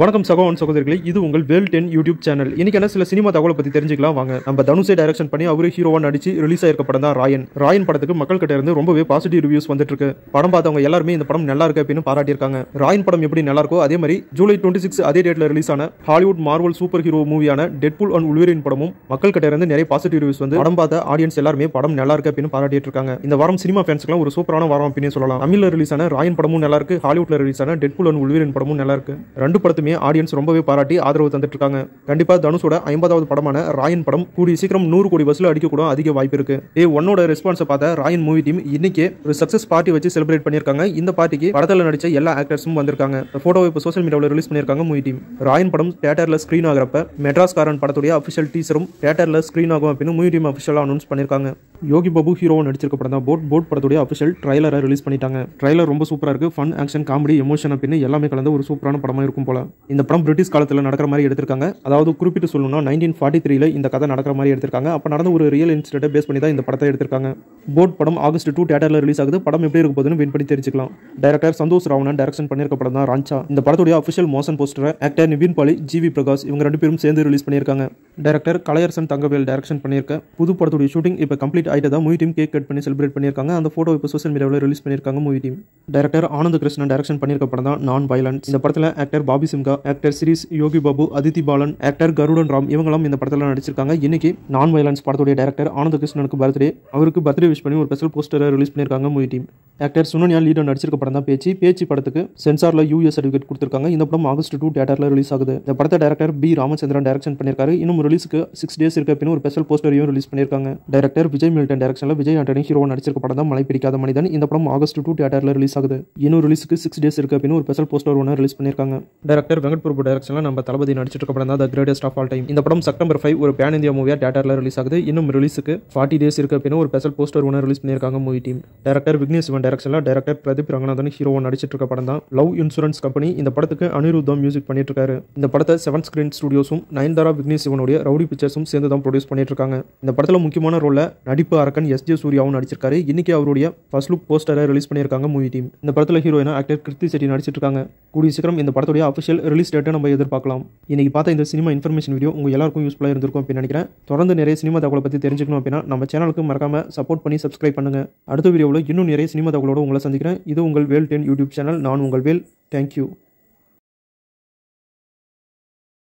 வணக்கம் சகோன் சகோதரிகளே இது உங்கள் வேல் டென் யூடியூப் சேனல். இன்னைக்கான சில சினிமா தகவலை பற்றி தெரிஞ்சுக்கலாம். வாங்க நம்ம தனுஷை டைரக்ஷன் பண்ணி அவரு ஹீரோவா நடிச்சு ரிலீஸ் ஆயிருக்க படம் தான் ராயன். ராயன் படத்துக்கு மக்கள் கிட்ட இருந்து ரொம்பவே பாசிட்டிவ் ரிவ்யூஸ் வந்துட்டு இருக்கு. படம் பார்த்தவங்க எல்லாருமே இந்த படம் நல்லா இருக்கு அப்படின்னு பாராட்டியிருக்காங்க. ராயன் படம் எப்படி நல்லா இருக்கோ அதே மாதிரி ஜூலை டுவெண்ட்டி சிக்ஸ் அதே டேட்ல ரிலீஸ் ஆன ஹாலிவுட் மார்வல் சூப்பர் ஹீரோ மூவியான டெட்புல் அண்ட் உள்வரின் படமும் மக்கள் கிட்ட இருந்து நிறைய பாசிட்டிவ் ரிவ்யூஸ் வந்து படம் பார்த்த ஆடியன்ஸ் எல்லாருமே படம் நல்லா இருக்கு அப்படின்னு பாராட்டிட்டு இருக்காங்க. இந்த வாரம் சினிமா ஃபேன்ஸ்க்குலாம் ஒரு சூப்பரான வாரம் அப்படின்னு சொல்லலாம். தமிழ்ல ரிலீஸ் ஆன ராயன் படமும் நல்லா இருக்கு ஹாலிவுட்ல ரிலீஸ் ஆன டெட்புல் அண்ட் உள்வரின் படமும் நல்லா இருக்கு. ரெண்டு படத்துமே ஆடியன்ஸ் ரொம்பவே பாராட்டி ஆதரவு தந்துட்டு இருக்காங்க கண்டிப்பா தனுஷோட ஐம்பதாவது படமான ராயன் படம் கூடிய சீக்கிரம் நூறு கோடி வசூல் அடிக்க கூட அதிக வாய்ப்பு இருக்கு. டே ஒன்னோட ரெஸ்பான்ஸை பார்த்த ராயன் மூவி டீம் இன்னைக்கு ஒரு சக்சஸ் பார்ட்டி வச்சு செலிப்ரேட் பண்ணியிருக்காங்க. இந்த பார்ட்டிக்கு படத்தில் நடிச்ச எல்லா ஆக்டர்ஸும் வந்திருக்காங்க. போட்டோ இப்போ சோஷியல் மீடியாவில் ரிலீஸ் பண்ணியிருக்காங்க மூவி டீம் ராயன் படம் தேட்டரில் ஸ்க்ரீன் ஆகிறப்ப மெட்ராஸ் காரன் படத்துடைய அஃபிஷியல் டீசரும் தேட்டரில் ஸ்க்ரீன் ஆகும் அப்படின்னு மூவி டீம் அஃபிஷியலாக அனௌன்ஸ் பண்ணியிருக்காங்க. யோகி பாபு ஹீரோ நடிச்சிருக்க படம் தான். போட் போட் படத்துடைய அஃபிஷியல் ட்ரைலரை ரிலீஸ் பண்ணிட்டாங்க. ட்ரைலர் ரொம்ப சூப்பராக இருக்கு. ஃபன் ஆக்ஷன் காமெடி எமோஷன் அப்படின்னு எல்லாமே கலந்த ஒரு சூப்பரான படமாக இருக்கும் போல. இந்த படம் பிரிட்டிஷ் காலத்தில் நடக்கிற மாதிரி எடுத்திருக்காங்க. அதாவது குறிப்பிட்டு சொல்லணும்னா நைன்டீன் ஃபார்ட்டி த்ரீல இந்த கதை நடக்கிற மாதிரி எடுத்திருக்காங்க. அப்போ நடந்த ஒரு ரியல் இன்சிடென்ட்டை பேஸ் பண்ணி தான் இந்த படத்தை எடுத்திருக்காங்க. போட் படம் ஆகஸ்ட் டூ தேட்டரில் ரிலீஸ் ஆகுது. படம் எப்படி இருக்க போதுன்னு வெயிட் பண்ணி தெரிஞ்சுக்கலாம். டைரக்டர் சந்தோஷ் ராவணன் டைரக்ஷன் பண்ணியிருக்க படம் தான் ராஞ்சா. இந்த படத்துடைய அஃபிஷியல் மோஷன் போஸ்டரை ஆக்டர் நிவின் பாலி ஜிவி பிரகாஷ் இவங்க ரெண்டு பேரும் சேர்ந்து ரிலீஸ் பண்ணியிருக்காங்க. டைரக்டர் கலையரசன் தங்கவேல் டைரக்ஷன் பண்ணியிருக்க. புது படத்துடைய ஷூட்டிங் இப்போ கம்ப்ளீட் ஆகிட்டதா தான் மூவி டீம் கேக் கட் பண்ணி செலிப்ரேட் பண்ணியிருக்காங்க. அந்த ஃபோட்டோ இப்போ சோஷியல் மீடியாவில் ரிலீஸ் பண்ணியிருக்காங்க movie team director Anand Krishnan direction பண்ணியிருக்க படம் தான் நான் வயலன்ஸ் இந்த படத்தில் actor Bobby Simha actor Shirish Yogi Babu Aditi Balan actor Garudan Ram இவங்களாம் இந்த படத்தில் நடிச்சிருக்காங்க. இன்னைக்கு நான் வயலன்ஸ் படத்துடைய டைரக்டர் ஆனந்த கிருஷ்ணனுக்கு பர்த்டே அவருக்கு பர்த்டே விஷ் பண்ணி ஒரு ஸ்பெஷல் போஸ்டரை ரிலீஸ் பண்ணியிருக்காங்க movie team. Actor Sunainaa leader நடிச்சிருக்க படம் தான் பேச்சு. பேச்சு படத்துக்கு சென்சாரில் யூஎஸ் சர்டிஃபிகேட் கொடுத்துருக்காங்க. இந்த படம் ஆகஸ்ட் டூ தேட்டரில் ரிலீஸ் ஆகுது. இந்த படத்தை டேரக்டர் பி ராமச்சந்திரன் டேரக்ஷன் பண்ணியிருக்காரு. இன்னும் ரிலீஸுக்கு சிக்ஸ் டேஸ் இருக்க பின் ஒரு ஸ்பெஷல் போஸ்டரையும் ரிலீஸ் பண்ணியிருக்காங்க. டேரக்டர் விஜய் மில்டன் டேரக்ஷனில் விஜய் ஆண்டனி ஹீரோ நடிச்சிருக்க படம் தான் மலை பிடிக்காத மனிதன். இந்த படம் ஆகஸ்ட் டூ தேட்டரில் ரிலீஸ் ஆகுது. இன்னும் ரிலீஸுக்கு சிக்ஸ் டேஸ் இருக்க பின் ஒரு ஸ்பெஷல் போஸ்டர் ஒன்று ரிலீஸ் பண்ணியிருக்காங்க. டேரக்டர் வெங்கட் பிரபு டேரக்ஷனில் நம்ம தளபதி நடிச்சிருக்க படம் தான் the greatest of all time இந்த படம் செப்டம்பர் ஃபைவ் ஒரு பேன் இந்தியா மூவியாக தேட்டரில் ரிலீஸ் ஆகுது. இன்னும் ரிலீஸுக்கு ஃபார்ட்டி டேஸ் இருக்க பின் ஒரு ஸ்பெஷல் போஸ்டர் ஒன்று ரிலீஸ் பண்ணியிருக்காங்க movie team director Vignesh Shivan டேரக்ஷனில் director Pradeep Ranganathan hero நடிச்சிட்டு இருக்க படம் தான். லவ் இன்சூரன்ஸ் கம்பெனி இந்த படத்துக்கு அனிருத்தம் மியூசிக் பண்ணிட்டு இருக்காரு. இந்த படத்தை செவன் ஸ்கிரீன் ஸ்டுடியோஸும் நயன்தாரா விக்னேஷ் சிவனுடைய ரவுடி பிக்சர்ஸும் சேர்ந்து தான் ப்ரொடியூஸ் பண்ணிட்டு இருக்காங்க. இந்த படத்தில் முக்கியமான ரோலில் நடிப்பு அரக்கன் எஸ் ஜே சூர்யாவும் நடிச்சிருக்காரு. இன்னைக்கு அவருடைய ஃபர்ஸ்ட் லுக் போஸ்டரை ரிலீஸ் பண்ணியிருக்காங்க மூவி டீம் இந்த படத்தில் ஹீரோயினா ஆக்டர் கிருத்தி செட்டி நடிச்சிட்டு இருக்காங்க. கூடிய சீக்கிரம் இந்த படத்துடைய அஃபிஷியல் ரிலீஸ் டேட்டை நம்ம எதிர்பார்க்கலாம். இன்னைக்கு பார்த்த இந்த சினிமா இன்ஃபர்மேஷன் வீடியோ உங்கள் எல்லாருக்கும் யூஸ்ஃபுல்லாக இருந்திருக்கும் அப்படின்னு நினைக்கிறேன். தொடர்ந்து நிறைய சினிமா தகவலை பற்றி தெரிஞ்சுக்கணும் அப்படின்னா நம்ம சேனலுக்கு மறக்காம சப்போர்ட் பண்ணி சப்ஸ்கிரைப் பண்ணுங்க. அடுத்த வீடியோவில் இன்னும் நிறைய சினிமா தகவலோடு உங்களை சந்திக்கிறேன். இது உங்கள் வேல் டென் யூடியூப் சேனல். நான் உங்கள் வேல். தேங்க்யூ